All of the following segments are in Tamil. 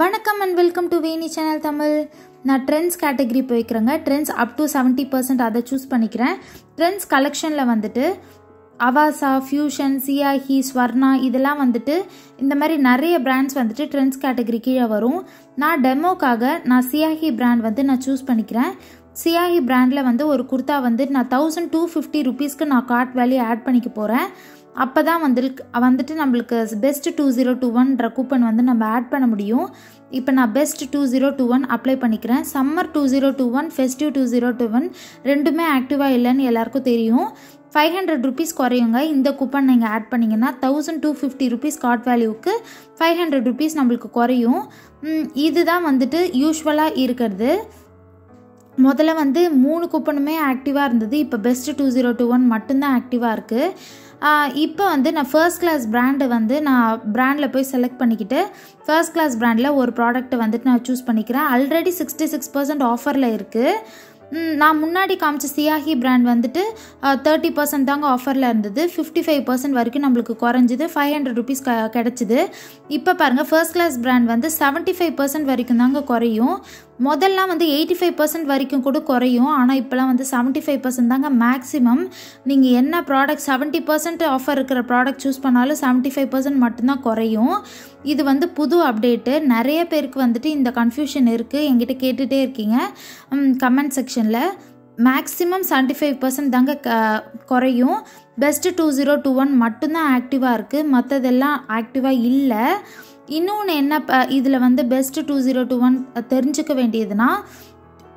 வணக்கம் and welcome to Veni channel Tamil நான் trends category போய்க்கிறேங்க Trends up to seventy percent அதை சூஸ் பண்ணிக்கிறேன். ட்ரெண்ட்ஸ் கலெக்ஷனில் வந்துட்டு அவாசா ஃபியூஷன் சியாஹி ஸ்வர்ணா இதெல்லாம் வந்துட்டு இந்த மாதிரி நிறைய பிராண்ட்ஸ் வந்துட்டு ட்ரெண்ட்ஸ் கேட்டகரி கீழே வரும். நான் டெமோக்காக நான் சியாஹி பிராண்ட் வந்து நான் சூஸ் பண்ணிக்கிறேன். சியாஹி பிராண்டில் வந்து ஒரு குர்த்தா வந்து நான் தௌசண்ட் டூ ஃபிஃப்டி ருபீஸ்க்கு நான் கார்ட் வேல்யூ ஆட் பண்ணிக்க போகிறேன் அப்போ தான் வந்து வந்துட்டு நம்மளுக்கு பெஸ்ட் டூ ஜீரோ டூ ஒன்ற கூப்பன் வந்து நம்ம ஆட் பண்ண முடியும். இப்போ நான் best two zero two one apply பண்ணிக்கிறேன். Summer two zero two one festive two zero two one ரெண்டுமே ஆக்டிவாக இல்லைன்னு எல்லாருக்கும் தெரியும். ஃபைவ் ஹண்ட்ரட் ருபீஸ் குறையுங்க. இந்த கூப்பன் நீங்கள் ஆட் பண்ணிங்கன்னா thousand two fifty rupees card வேல்யூவுக்கு five hundred rupees நம்மளுக்கு குறையும். இதுதான் வந்துட்டு யூஸ்வலாக இருக்கிறது. முதல்ல வந்து மூணு கூப்பனுமே ஆக்டிவாக இருந்தது. இப்போ best two zero two one மட்டும்தான் ஆக்டிவாக இருக்குது இப்போ வந்து நான் ஃபர்ஸ்ட் கிளாஸ் பிராண்டு வந்து நான் பிராண்டில் போய் செலக்ட் பண்ணிக்கிட்டு ஃபர்ஸ்ட் கிளாஸ் பிராண்டில் ஒரு ப்ராடக்ட்டை வந்துட்டு நான் சூஸ் பண்ணிக்கிறேன். ஆல்ரெடி சிக்ஸ்டி சிக்ஸ் பர்சன்ட் ஆஃபரில் இருக்குது நான் முன்னாடி காமிச்ச சியாஹி பிராண்ட் வந்துட்டு தேர்ட்டி பர்சன்ட் தாங்க ஆஃபரில் இருந்தது. ஃபிஃப்டி ஃபைவ் பர்சன்ட் வரைக்கும் நம்மளுக்கு குறைஞ்சிது. ஃபைவ் ஹண்ட்ரட் ருபீஸ் க கிடச்சிது. இப்போ பாருங்கள் ஃபர்ஸ்ட் கிளாஸ் பிராண்ட் வந்து செவன்ட்டி ஃபைவ் பர்சன்ட் வரைக்கும் தாங்க குறையும். முதல்லாம் வந்து எயிட்டி ஃபைவ் பர்சன்ட் வரைக்கும் கூட குறையும். ஆனால் இப்போலாம் வந்து செவன்ட்டி ஃபைவ் பர்சன்ட் தாங்க மேக்ஸிமம் நீங்கள் என்ன ப்ராடக்ட் செவன்ட்டி பர்சன்ட் ஆஃபர் இருக்கிற ப்ராடக்ட் சூஸ் பண்ணாலும் செவன்ட்டி ஃபைவ் பர்சன்ட் மட்டும்தான் குறையும். இது வந்து புது அப்டேட்டு நிறைய பேருக்கு வந்துட்டு இந்த கன்ஃபியூஷன் இருக்குது எங்கிட்ட கேட்டுகிட்டே இருக்கீங்க. கமெண்ட் செக்ஷனில் மேக்ஸிமம் செவன்ட்டி ஃபைவ் பர்சன்ட் தாங்க க குறையும். Best two zero two one மட்டும்தான் ஆக்டிவாக இருக்குது மற்றதெல்லாம் ஆக்டிவாக இல்லை. இன்னொன்று என்ன இதில் வந்து best two zero two one தெரிஞ்சுக்க வேண்டியதுன்னா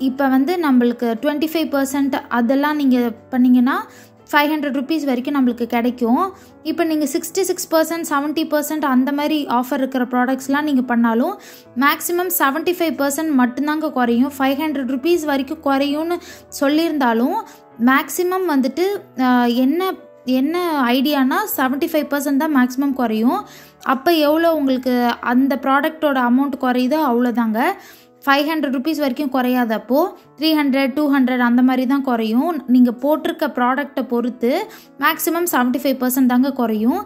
இப்போ வந்து நம்மளுக்கு டுவெண்ட்டி ஃபைவ் பர்சன்ட் அதெல்லாம் நீங்கள் பண்ணிங்கன்னா ஃபைவ் ஹண்ட்ரட் ருபீஸ் வரைக்கும் நம்மளுக்கு கிடைக்கும். இப்போ நீங்கள் sixty six percent seventy percent அந்த மாதிரி ஆஃபர் இருக்கிற ப்ராடக்ட்ஸ்லாம் நீங்கள் பண்ணாலும் மேக்ஸிமம் செவன்ட்டி ஃபைவ் பர்சன்ட் மட்டும்தாங்க குறையும். ஃபைவ் ஹண்ட்ரட் ருபீஸ் வரைக்கும் குறையும்னு சொல்லியிருந்தாலும் மேக்ஸிமம் வந்துட்டு என்ன என்ன ஐடியானா செவன்ட்டி ஃபைவ் பர்சன்ட் தான் மேக்ஸிமம் குறையும். அப்போ எவ்வளோ உங்களுக்கு அந்த ப்ராடக்டோட அமௌண்ட் குறையுதோ அவ்வளோதாங்க ஃபைவ் ஹண்ட்ரட் ருபீஸ் வரைக்கும் குறையாதப்போ த்ரீ ஹண்ட்ரட் டூ ஹண்ட்ரட் அந்த மாதிரி தான் குறையும். நீங்கள் போட்டிருக்க ப்ராடக்டை பொறுத்து மேக்ஸிமம் செவன்ட்டி ஃபைவ் பர்சன்ட் தாங்க குறையும்.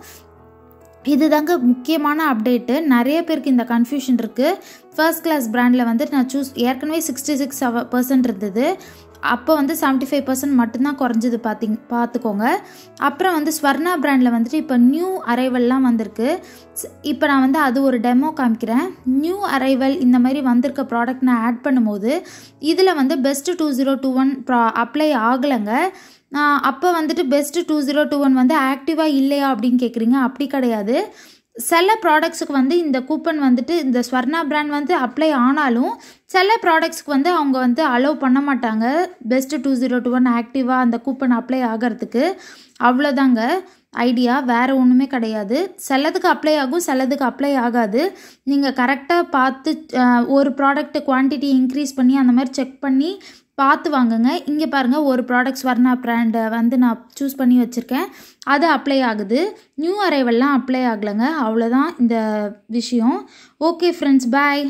இது தாங்க முக்கியமான அப்டேட்டு நிறைய பேருக்கு இந்த கன்ஃபியூஷன் இருக்குது ஃபர்ஸ்ட் கிளாஸ் பிராண்டில் வந்து நான் சூஸ் ஏற்கனவே சிக்ஸ்டி சிக்ஸ் பர்சன்ட் இருந்தது. அப்போ வந்து செவன்ட்டி ஃபைவ் பர்சன்ட் மட்டும்தான் குறைஞ்சது பார்த்திங் பார்த்துக்கோங்க அப்புறம் வந்து ஸ்வர்ணா பிராண்டில் வந்துட்டு இப்போ நியூ அரைவல்லாம் வந்திருக்கு. இப்போ நான் வந்து அது ஒரு டெமோ காமிக்கிறேன். நியூ அரைவல் இந்த மாதிரி வந்திருக்க ப்ராடக்ட் நான் ஆட் பண்ணும்போது இதில் வந்து best two zero two one ப்ரா அப்ளை ஆகலைங்க. அப்போ வந்துட்டு best two zero two one வந்து ஆக்டிவாக இல்லையா அப்படின்னு கேட்குறீங்க அப்படி கிடையாது. சில ப்ராடக்ட்ஸுக்கு வந்து இந்த கூப்பன் வந்துட்டு இந்த ஸ்வர்ணா பிராண்ட் வந்து அப்ளை ஆனாலும் சில ப்ராடக்ட்ஸ்க்கு வந்து அவங்க வந்து அலோவ் பண்ண மாட்டாங்க. Best two zero two one ஆக்டிவாக அந்த கூப்பன் அப்ளை ஆகிறதுக்கு. அவ்வளோதாங்க ஐடியா வேறு ஒன்றுமே கிடையாது. சிலதுக்கு அப்ளை ஆகும் சிலதுக்கு அப்ளை ஆகாது. நீங்கள் கரெக்டாக பார்த்து ஒரு ப்ராடக்ட் குவான்டிட்டி இன்க்ரீஸ் பண்ணி அந்த மாதிரி செக் பண்ணி பார்த்து வாங்குங்க. இங்கே பாருங்கள் ஒரு ப்ராடக்ட்ஸ் வர்ணா ப்ராண்டை வந்து நான் சூஸ் பண்ணி வச்சுருக்கேன். அது அப்ளை ஆகுது. நியூ அரைவல்லாம் அப்ளை ஆகலைங்க. அவ்வளோதான் இந்த விஷயம். Okay friends bye